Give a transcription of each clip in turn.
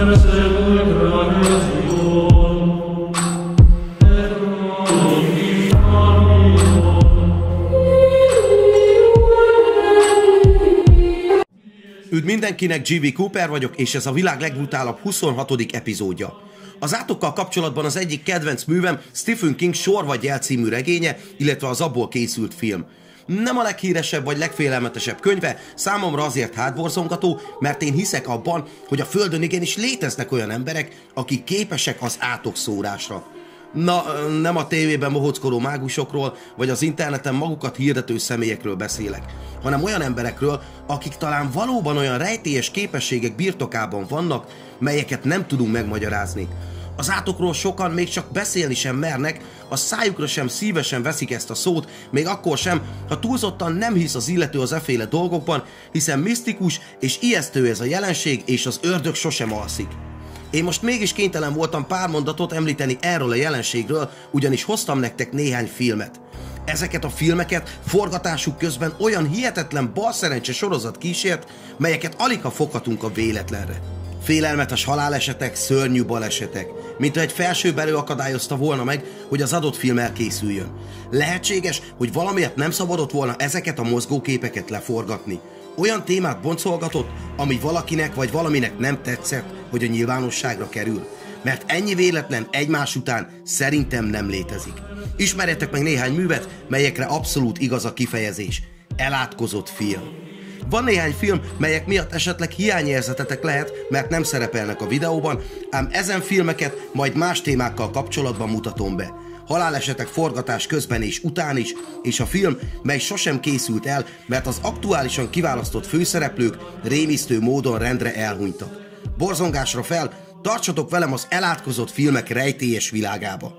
serce wybrane Üdv mindenkinek, GB Cooper vagyok, és ez a világ legbrutálabb 26. epizódja. Az átokkal kapcsolatban az egyik kedvenc művem Stephen King Sor vagy Jel című regénye, illetve az abból készült film. Nem a leghíresebb vagy legfélelmetesebb könyve, számomra azért hátborzongató, mert én hiszek abban, hogy a Földön igenis léteznek olyan emberek, akik képesek az átokszórásra. Na, nem a tévében mohockoló mágusokról, vagy az interneten magukat hirdető személyekről beszélek, hanem olyan emberekről, akik talán valóban olyan rejtélyes képességek birtokában vannak, melyeket nem tudunk megmagyarázni. Az átokról sokan még csak beszélni sem mernek, a szájukra sem szívesen veszik ezt a szót, még akkor sem, ha túlzottan nem hisz az illető az eféle dolgokban, hiszen misztikus és ijesztő ez a jelenség, és az ördög sosem alszik. Én most mégis kénytelen voltam pár mondatot említeni erről a jelenségről, ugyanis hoztam nektek néhány filmet. Ezeket a filmeket forgatásuk közben olyan hihetetlen balszerencse sorozat kísért, melyeket alig ha foghatunk a véletlenre. Félelmetes halálesetek, szörnyű balesetek, mint egy felsőbelő akadályozta volna meg, hogy az adott film elkészüljön. Lehetséges, hogy valamiért nem szabadott volna ezeket a mozgóképeket leforgatni. Olyan témát boncolgatott, ami valakinek vagy valaminek nem tetszett, hogy a nyilvánosságra kerül. Mert ennyi véletlen egymás után szerintem nem létezik. Ismerjetek meg néhány művet, melyekre abszolút igaz a kifejezés. Elátkozott film. Van néhány film, melyek miatt esetleg hiányérzetetek lehet, mert nem szerepelnek a videóban, ám ezen filmeket majd más témákkal kapcsolatban mutatom be. Halálesetek forgatás közben és után is, és a film, mely sosem készült el, mert az aktuálisan kiválasztott főszereplők rémisztő módon rendre elhunytak. Borzongásra fel, tartsatok velem az elátkozott filmek rejtélyes világába.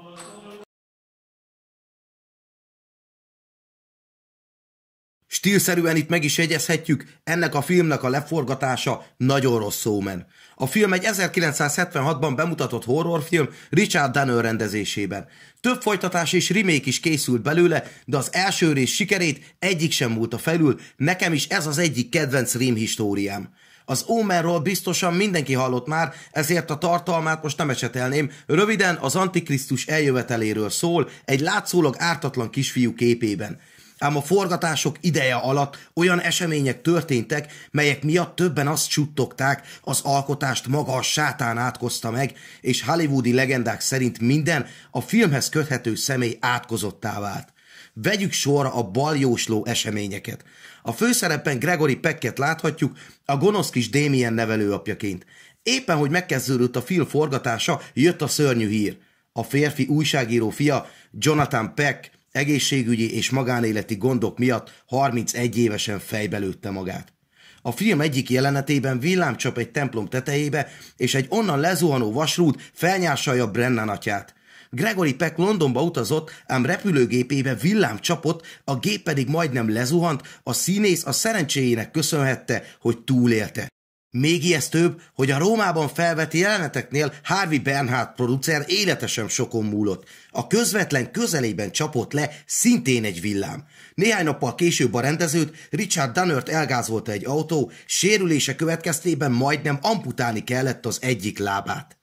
Stílszerűen itt meg is jegyezhetjük, ennek a filmnek a leforgatása nagyon rossz szómen. A film egy 1976-ban bemutatott horrorfilm Richard Donner rendezésében. Több folytatás és remake is készült belőle, de az első rész sikerét egyik sem múlta felül, nekem is ez az egyik kedvenc rémhistóriám. Az Omenról biztosan mindenki hallott már, ezért a tartalmát most nem esetelném. Röviden az Antikrisztus eljöveteléről szól, egy látszólag ártatlan kisfiú képében. Ám a forgatások ideje alatt olyan események történtek, melyek miatt többen azt csuttogták, az alkotást maga a sátán átkozta meg, és hollywoodi legendák szerint minden a filmhez köthető személy átkozottá vált. Vegyük sorra a baljósló eseményeket. A főszerepen Gregory Pecket láthatjuk, a gonosz kis Damien nevelőapjaként. Éppen, hogy megkezdődött a film forgatása, jött a szörnyű hír. A férfi újságíró fia, Jonathan Peck, egészségügyi és magánéleti gondok miatt 31 évesen fejbelőtte magát. A film egyik jelenetében villámcsap egy templom tetejébe, és egy onnan lezuhanó vasrút felnyársalja Brennan atyát. Gregory Peck Londonba utazott, ám repülőgépébe villám csapott, a gép pedig majdnem lezuhant, a színész a szerencséjének köszönhette, hogy túlélte. Még ijesztőbb, hogy a Rómában felvett jeleneteknél Harvey Bernhardt producer életesen sokon múlott. A közvetlen közelében csapott le szintén egy villám. Néhány nappal később a rendezőt Richard Dunnert elgázolta egy autó, sérülése következtében majdnem amputálni kellett az egyik lábát.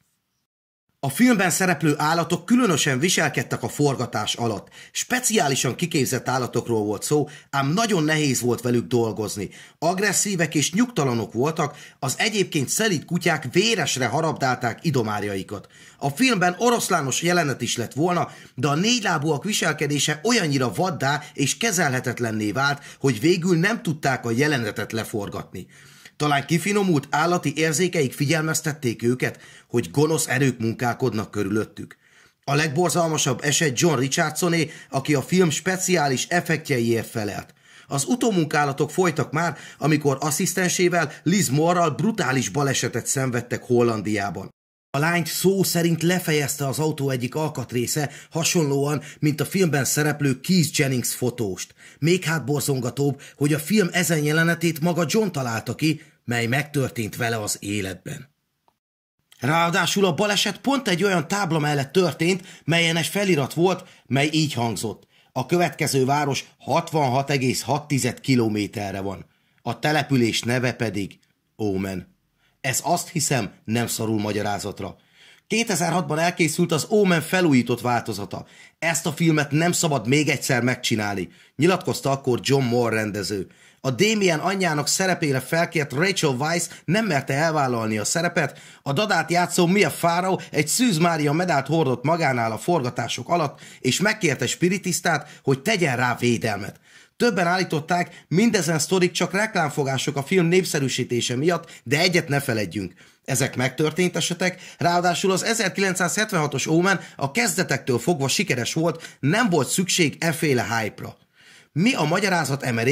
A filmben szereplő állatok különösen viselkedtek a forgatás alatt. Speciálisan kiképzett állatokról volt szó, ám nagyon nehéz volt velük dolgozni. Agresszívek és nyugtalanok voltak, az egyébként szelít kutyák véresre harabdálták idomárjaikat. A filmben oroszlános jelenet is lett volna, de a négylábúak viselkedése olyannyira vaddá és kezelhetetlenné vált, hogy végül nem tudták a jelenetet leforgatni. Talán kifinomult állati érzékeik figyelmeztették őket, hogy gonosz erők munkálkodnak körülöttük. A legborzalmasabb eset John Richardsoné, aki a film speciális effektjeiért felelt. Az utómunkálatok folytak már, amikor asszisztensével Liz Morral brutális balesetet szenvedtek Hollandiában. A lányt szó szerint lefejezte az autó egyik alkatrésze, hasonlóan, mint a filmben szereplő Keith Jennings fotóst. Még hát borzongatóbb, hogy a film ezen jelenetét maga John találta ki, mely megtörtént vele az életben. Ráadásul a baleset pont egy olyan tábla mellett történt, melyen egy felirat volt, mely így hangzott. A következő város 66,6 kilométerre van. A település neve pedig Omen. Ez azt hiszem nem szorul magyarázatra. 2006-ban elkészült az Omen felújított változata. Ezt a filmet nem szabad még egyszer megcsinálni, nyilatkozta akkor John Moore rendező. A Damien anyjának szerepére felkért Rachel Weisz nem merte elvállalni a szerepet, a dadát játszó Mia Farrow egy Szűz Mária medált hordott magánál a forgatások alatt, és megkérte spiritistát, hogy tegyen rá védelmet. Többen állították, mindezen sztorik csak reklámfogások a film népszerűsítése miatt, de egyet ne feledjünk. Ezek megtörtént esetek, ráadásul az 1976-os Omen a kezdetektől fogva sikeres volt, nem volt szükség efféle hype-ra. Mi a magyarázat eme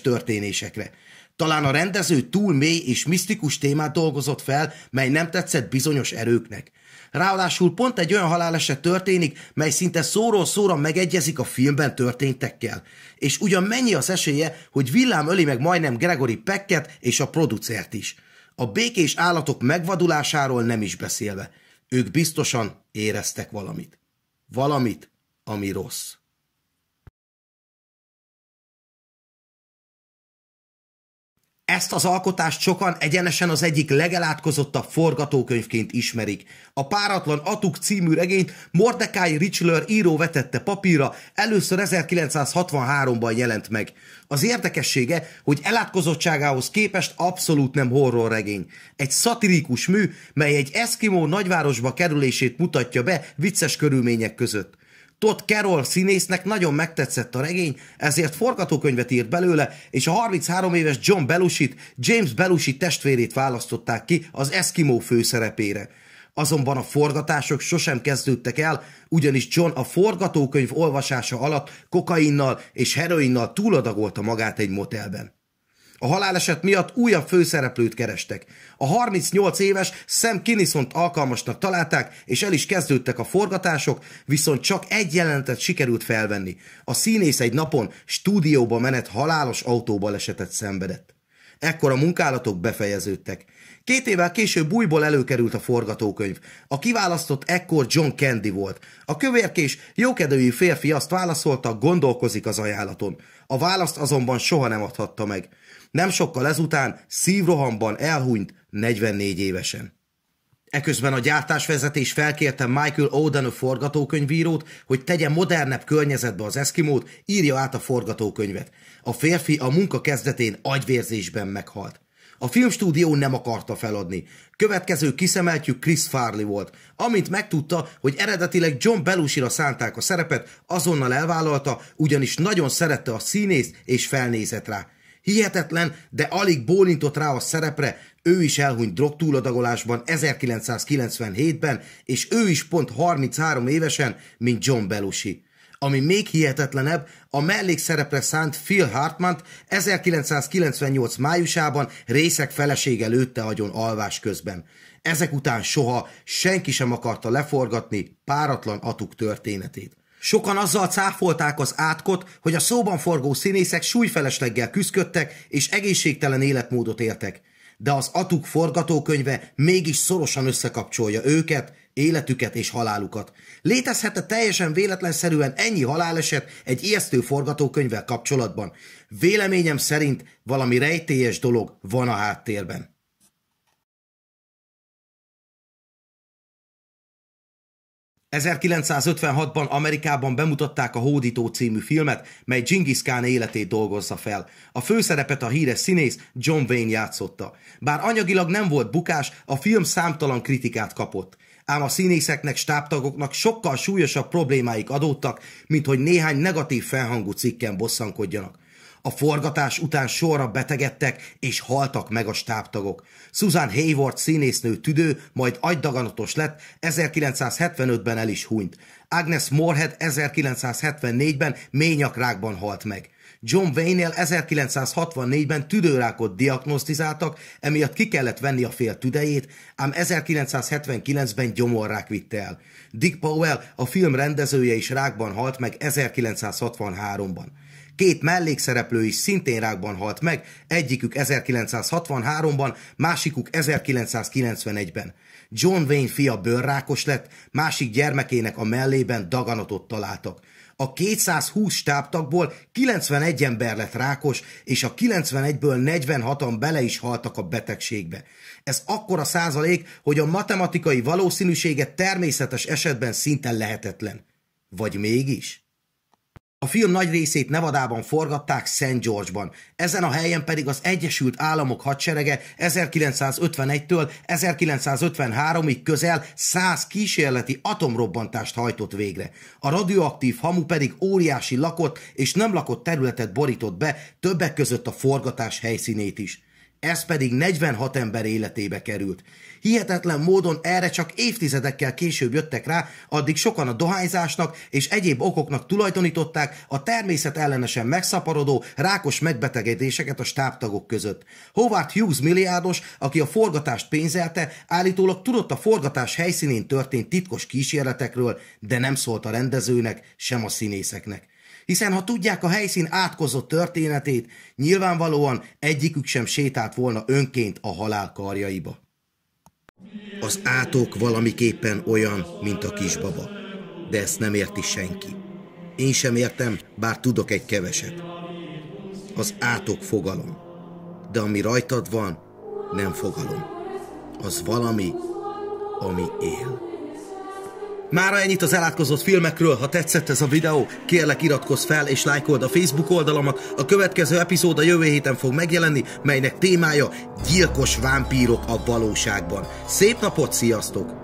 történésekre? Talán a rendező túl mély és misztikus témát dolgozott fel, mely nem tetszett bizonyos erőknek. Ráadásul pont egy olyan haláleset történik, mely szinte szóról szóra megegyezik a filmben történtekkel. És ugyan mennyi az esélye, hogy villám öli meg majdnem Gregory Pecket és a producert is. A békés állatok megvadulásáról nem is beszélve. Ők biztosan éreztek valamit. Valamit, ami rossz. Ezt az alkotást sokan egyenesen az egyik legelátkozottabb forgatókönyvként ismerik. A Páratlan Atuk című regényt Mordecai Richler író vetette papírra, először 1963-ban jelent meg. Az érdekessége, hogy elátkozottságához képest abszolút nem horror regény. Egy szatirikus mű, mely egy eszkimó nagyvárosba kerülését mutatja be vicces körülmények között. Todd Carroll színésznek nagyon megtetszett a regény, ezért forgatókönyvet írt belőle, és a 33 éves John Belushit, James Belushi testvérét választották ki az Eskimo főszerepére. Azonban a forgatások sosem kezdődtek el, ugyanis John a forgatókönyv olvasása alatt kokainnal és heroinnal túladagolta magát egy motelben. A haláleset miatt újabb főszereplőt kerestek. A 38 éves Sam Kinison alkalmasnak találták, és el is kezdődtek a forgatások, viszont csak egy jelentet sikerült felvenni. A színész egy napon stúdióba menet halálos autóbalesetet szenvedett. Ekkor a munkálatok befejeződtek. Két évvel később újból előkerült a forgatókönyv. A kiválasztott ekkor John Candy volt. A kövérkés, jókedői férfi azt válaszolta, gondolkozik az ajánlaton. A választ azonban soha nem adhatta meg. Nem sokkal ezután szívrohamban elhunyt 44 évesen. Eközben a gyártásvezetés felkérte Michael Oden forgatókönyvírót, hogy tegye modernebb környezetbe az eszkimót, írja át a forgatókönyvet. A férfi a munka kezdetén agyvérzésben meghalt. A filmstúdió nem akarta feladni. Következő kiszemeltjük Chris Farley volt. Amint megtudta, hogy eredetileg John Belushi-ra szánták a szerepet, azonnal elvállalta, ugyanis nagyon szerette a színészt és felnézett rá. Hihetetlen, de alig bólintott rá a szerepre, ő is elhunyt drogtúladagolásban 1997-ben, és ő is pont 33 évesen, mint John Belushi. Ami még hihetetlenebb, a mellékszerepre szánt Phil Hartman 1998 májusában részek felesége lőtte agyon alvás közben. Ezek után soha senki sem akarta leforgatni páratlan atuk történetét. Sokan azzal cáfolták az átkot, hogy a szóban forgó színészek súlyfelesleggel küzdködtek és egészségtelen életmódot éltek. De az Atuk forgatókönyve mégis szorosan összekapcsolja őket, életüket és halálukat. Létezhet-e teljesen véletlenszerűen ennyi haláleset egy ijesztő forgatókönyvvel kapcsolatban? Véleményem szerint valami rejtélyes dolog van a háttérben. 1956-ban Amerikában bemutatták a Hódító című filmet, mely Genghis Khan életét dolgozza fel. A főszerepet a híres színész John Wayne játszotta. Bár anyagilag nem volt bukás, a film számtalan kritikát kapott. Ám a színészeknek, stábtagoknak sokkal súlyosabb problémáik adódtak, mint hogy néhány negatív felhangú cikken bosszankodjanak. A forgatás után sorra betegedtek és haltak meg a stábtagok. Susan Hayward színésznő tüdő, majd agydaganatos lett, 1975-ben el is hunyt. Agnes Moorhead 1974-ben ményakrákban halt meg. John Wayne-nél 1964-ben tüdőrákot diagnosztizáltak, emiatt ki kellett venni a fél tüdejét, ám 1979-ben gyomorrák vitte el. Dick Powell, a film rendezője is rákban halt meg 1963-ban. Két mellékszereplő is szintén rákban halt meg, egyikük 1963-ban, másikuk 1991-ben. John Wayne fia bőrrákos lett, másik gyermekének a mellében daganatot találtak. A 220 stábtagból 91 ember lett rákos, és a 91-ből 46-an bele is haltak a betegségbe. Ez akkora százalék, hogy a matematikai valószínűsége természetes esetben szinte lehetetlen. Vagy mégis? A film nagy részét Nevadában forgatták St. George-ban. Ezen a helyen pedig az Egyesült Államok hadserege 1951-től 1953-ig közel 100 kísérleti atomrobbantást hajtott végre. A radioaktív hamu pedig óriási lakott és nem lakott területet borított be, többek között a forgatás helyszínét is ez pedig 46 ember életébe került. Hihetetlen módon erre csak évtizedekkel később jöttek rá, addig sokan a dohányzásnak és egyéb okoknak tulajdonították a természet ellenesen megszaporodó, rákos megbetegedéseket a stábtagok között. Howard Hughes milliárdos, aki a forgatást pénzelte, állítólag tudott a forgatás helyszínén történt titkos kísérletekről, de nem szólt a rendezőnek, sem a színészeknek hiszen ha tudják a helyszín átkozott történetét, nyilvánvalóan egyikük sem sétált volna önként a halál karjaiba. Az átok valamiképpen olyan, mint a kisbaba, de ezt nem érti senki. Én sem értem, bár tudok egy keveset. Az átok fogalom, de ami rajtad van, nem fogalom. Az valami, ami él. Mára ennyit az elátkozott filmekről, ha tetszett ez a videó, kérlek iratkozz fel és lájkold a Facebook oldalamat, a következő epizód a jövő héten fog megjelenni, melynek témája gyilkos vámpírok a valóságban. Szép napot, sziasztok!